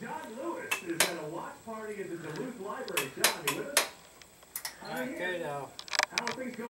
John Lewis is at a watch party at the Duluth Library. John, you with us? How are things going?